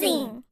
Amazing。